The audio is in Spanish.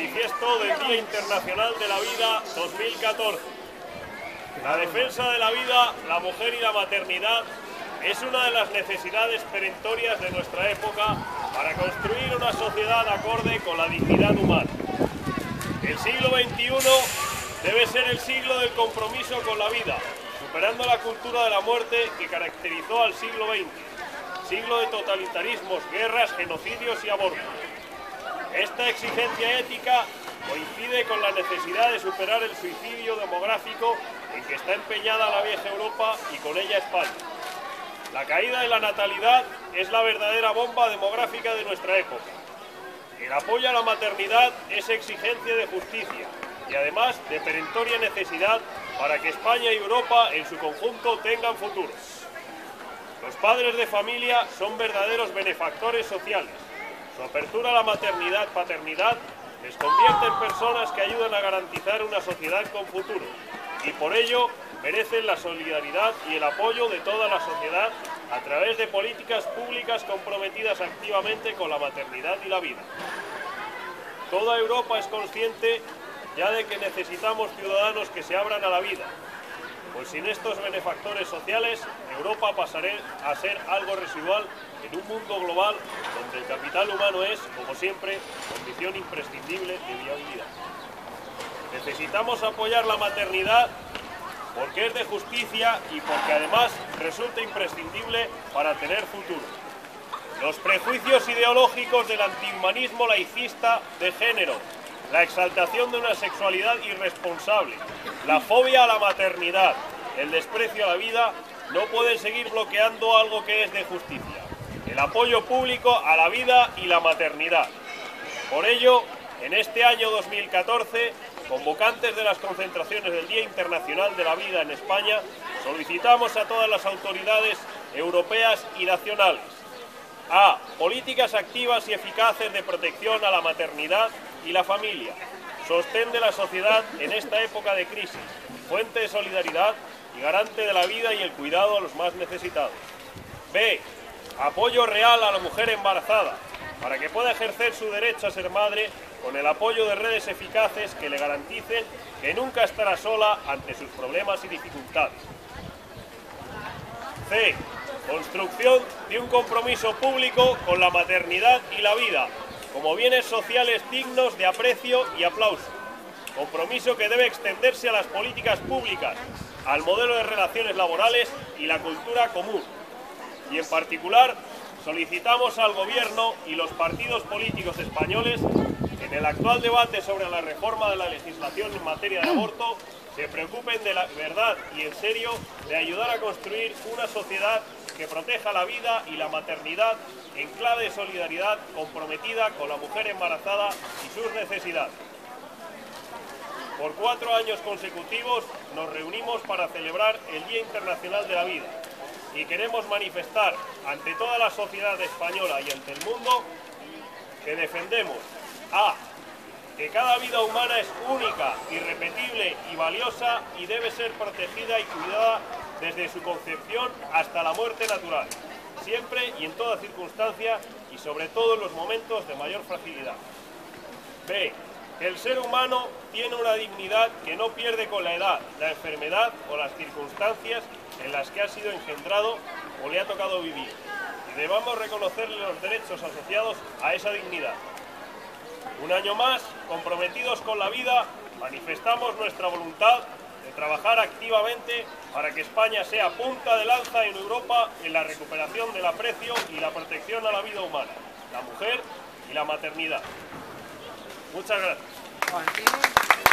manifiesto del Día Internacional de la Vida 2014. La defensa de la vida, la mujer y la maternidad es una de las necesidades perentorias de nuestra época para construir una sociedad acorde con la dignidad humana. El siglo XXI debe ser el siglo del compromiso con la vida, superando la cultura de la muerte que caracterizó al siglo XX, siglo de totalitarismos, guerras, genocidios y abortos. Esta exigencia ética coincide con la necesidad de superar el suicidio demográfico en que está empeñada la vieja Europa y con ella España. La caída de la natalidad es la verdadera bomba demográfica de nuestra época. El apoyo a la maternidad es exigencia de justicia y además de perentoria necesidad para que España y Europa en su conjunto tengan futuro. Los padres de familia son verdaderos benefactores sociales. Su apertura a la maternidad-paternidad les convierte en personas que ayudan a garantizar una sociedad con futuro y por ello merecen la solidaridad y el apoyo de toda la sociedad a través de políticas públicas comprometidas activamente con la maternidad y la vida. Toda Europa es consciente ya de que necesitamos ciudadanos que se abran a la vida, pues sin estos benefactores sociales, Europa pasará a ser algo residual en un mundo global donde el capital humano es, como siempre, condición imprescindible de viabilidad. Necesitamos apoyar la maternidad porque es de justicia y porque además resulta imprescindible para tener futuro. Los prejuicios ideológicos del antihumanismo laicista de género, la exaltación de una sexualidad irresponsable, la fobia a la maternidad, el desprecio a la vida, no pueden seguir bloqueando algo que es de justicia, el apoyo público a la vida y la maternidad. Por ello, en este año 2014, convocantes de las concentraciones del Día Internacional de la Vida en España, solicitamos a todas las autoridades europeas y nacionales a. Políticas activas y eficaces de protección a la maternidad y la familia. Sostén de la sociedad en esta época de crisis. Fuente de solidaridad y garante de la vida y el cuidado a los más necesitados. B. Apoyo real a la mujer embarazada para que pueda ejercer su derecho a ser madre con el apoyo de redes eficaces que le garanticen que nunca estará sola ante sus problemas y dificultades. C. Construcción de un compromiso público con la maternidad y la vida, como bienes sociales dignos de aprecio y aplauso. Compromiso que debe extenderse a las políticas públicas, al modelo de relaciones laborales y la cultura común. Y en particular, solicitamos al Gobierno y los partidos políticos españoles en el actual debate sobre la reforma de la legislación en materia de aborto se preocupen de la verdad y en serio de ayudar a construir una sociedad que proteja la vida y la maternidad en clave de solidaridad comprometida con la mujer embarazada y sus necesidades. Por cuatro años consecutivos nos reunimos para celebrar el Día Internacional de la Vida y queremos manifestar ante toda la sociedad española y ante el mundo que defendemos a que cada vida humana es única, irrepetible y valiosa y debe ser protegida y cuidada desde su concepción hasta la muerte natural, siempre y en toda circunstancia y sobre todo en los momentos de mayor fragilidad. B. El ser humano tiene una dignidad que no pierde con la edad, la enfermedad o las circunstancias en las que ha sido engendrado o le ha tocado vivir. Y debamos reconocerle los derechos asociados a esa dignidad. Un año más, comprometidos con la vida, manifestamos nuestra voluntad trabajar activamente para que España sea punta de lanza en Europa en la recuperación del aprecio y la protección a la vida humana, la mujer y la maternidad. Muchas gracias.